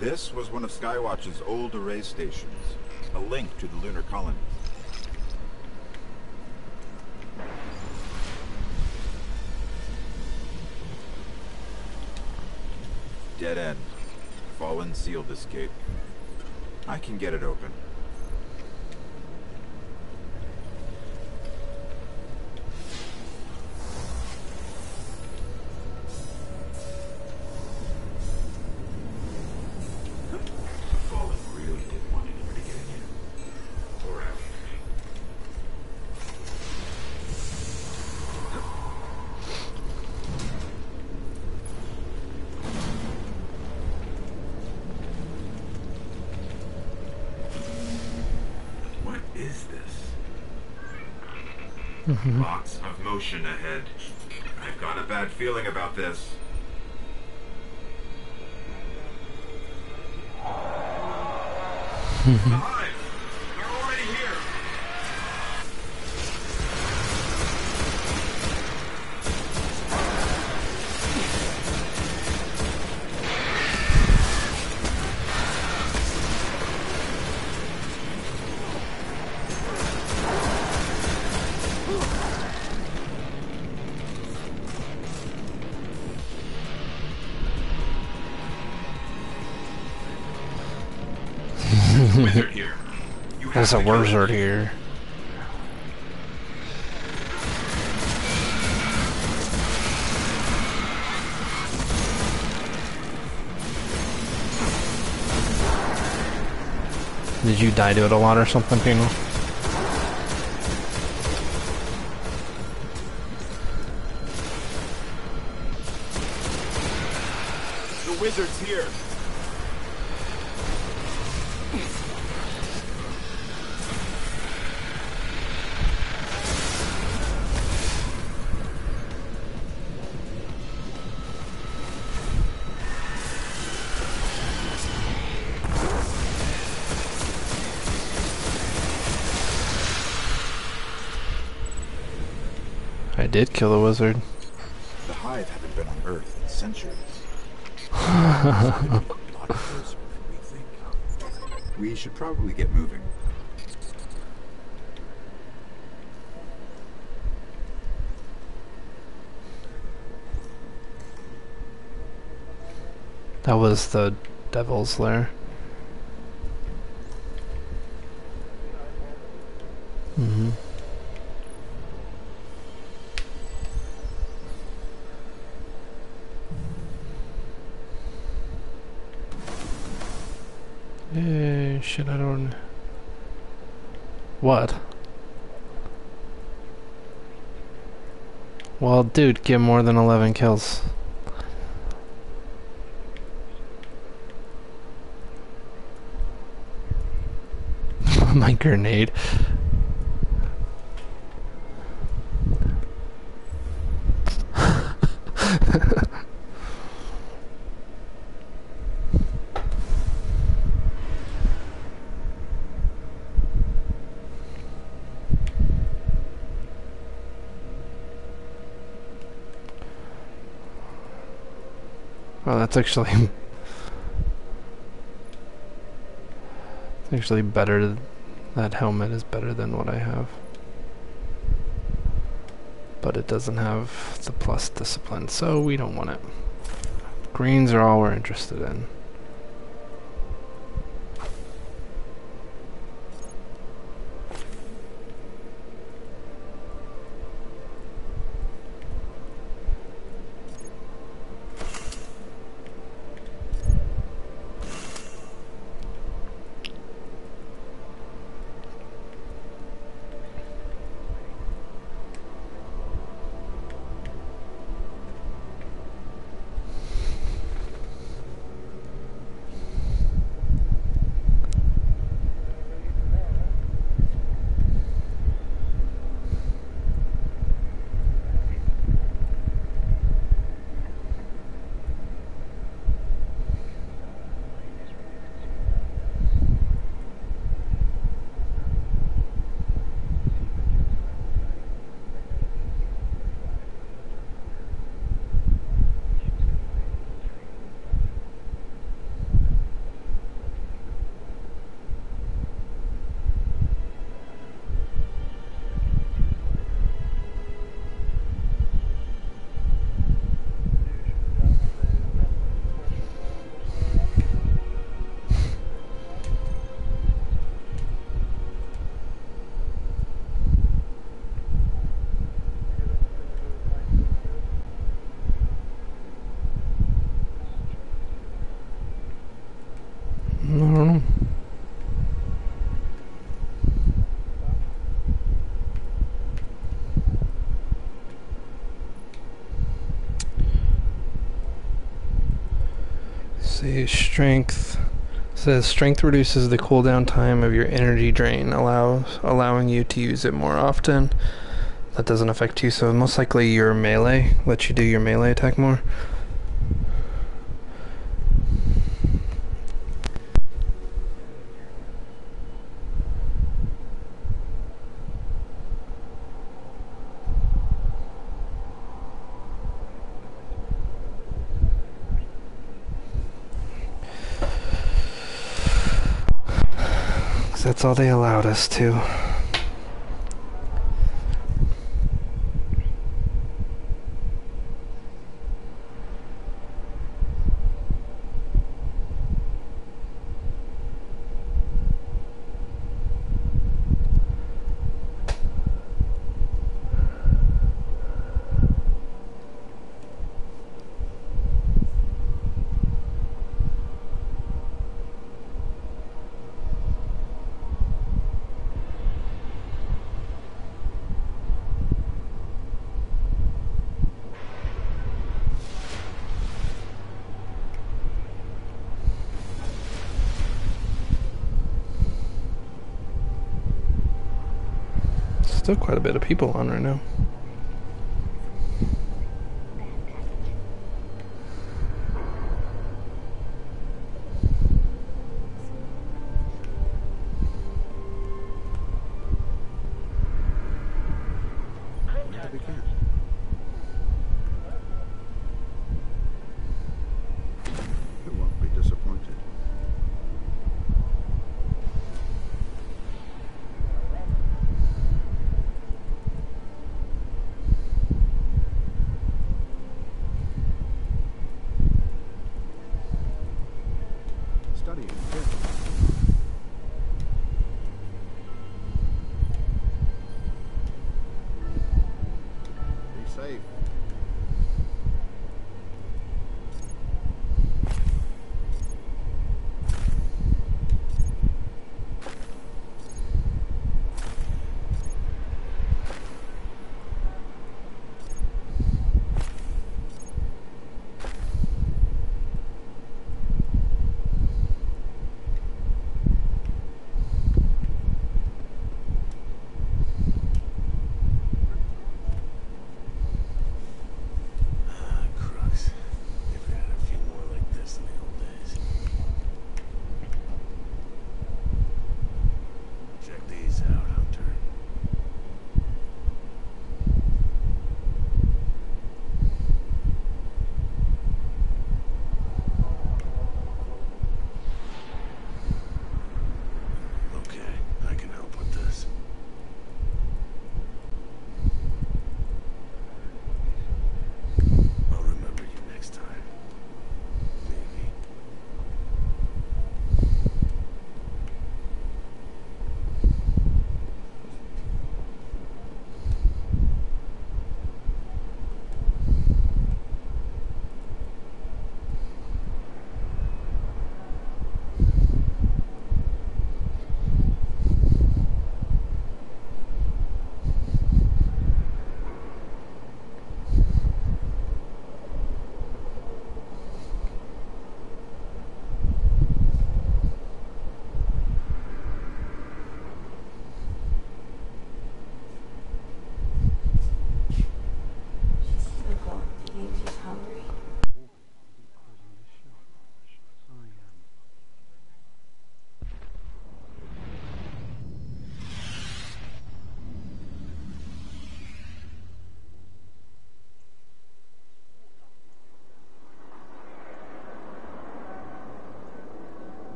This was one of Skywatch's old array stations, a link to the lunar colonies. Dead end. Fallen sealed this gate. I can get it open. Mm-hmm. Lots of motion ahead. I've got a bad feeling about this. Mm-hmm. the Wizard here. You There's a wizard here. Did you die to it a lot or something, Pino? The wizard's here. I did kill the wizard. The Hive haven't been on Earth in centuries. A lot closer than we. We should probably get moving. That was the devil's lair. Mm-hmm. What? Well, dude, get more than 11 kills. My grenade. That's actually actually better. That helmet is better than what I have. But it doesn't have the plus discipline, so we don't want it. Greens are all we're interested in. Strength says strength reduces the cooldown time of your energy drain, allows allowing you to use it more often. That doesn't affect you, so most likely your melee lets you do your melee attack more. That's all they allowed us to. Still quite a bit of people on right now.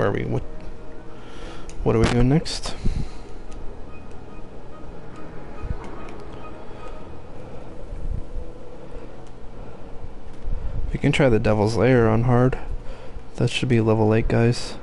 where are we? What what are we doing next? We can try the Devil's Lair on hard. That should be level 8, guys.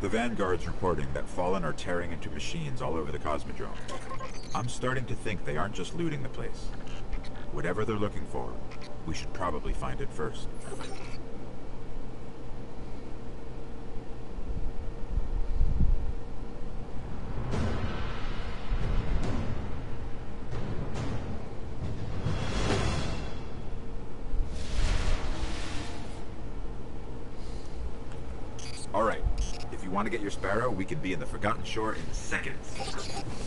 The Vanguard's reporting that Fallen are tearing into machines all over the Cosmodrome. I'm starting to think they aren't just looting the place. Whatever they're looking for, we should probably find it first. Get your Sparrow, we can be in the Forgotten Shore in seconds.